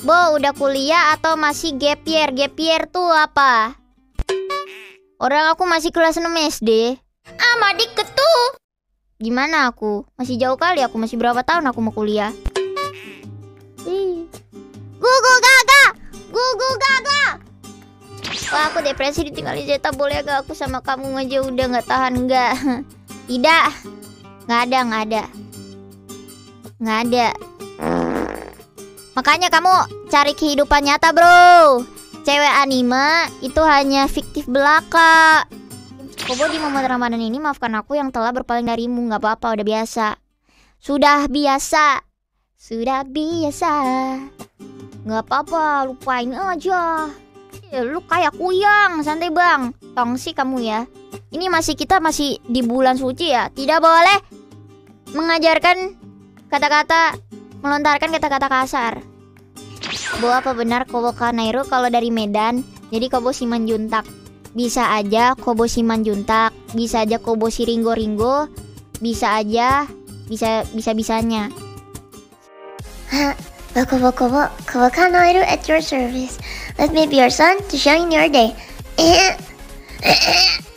Bo, udah kuliah atau masih gap year? Gap year tuh apa? Orang aku masih kelas 6 SD. Ah, madik ketu. Gimana aku? Masih jauh kali aku, masih berapa tahun aku mau kuliah? Gugu gaga! Gugu gaga! Wah, aku depresi ditinggalin Zeta. Boleh gak aku sama kamu aja udah nggak tahan nggak? Tidak. Nggak ada, nggak ada. Nggak ada. Makanya kamu cari kehidupan nyata, bro. Cewek anime itu hanya fiktif belaka. Kobo di momen Ramadan ini maafkan aku yang telah berpaling darimu. Nggak apa-apa, udah biasa. Sudah biasa. Sudah biasa. Nggak apa-apa, lupain aja. Eh, lu kayak kuyang, santai bang. Tongsi kamu ya. Ini masih kita masih di bulan suci ya. Tidak boleh mengajarkan kata-kata melontarkan kata-kata kasar. Bo apa benar Kobo Kanairu kalau dari Medan? Jadi Kobo Simanjuntak. Bisa aja Kobo Simanjuntak, bisa aja Kobo Siringgo Ringgo, bisa aja bisa bisa bisanya. Kobo Kobo Kobo Kanairu at your service. Let me be your son to shine your day.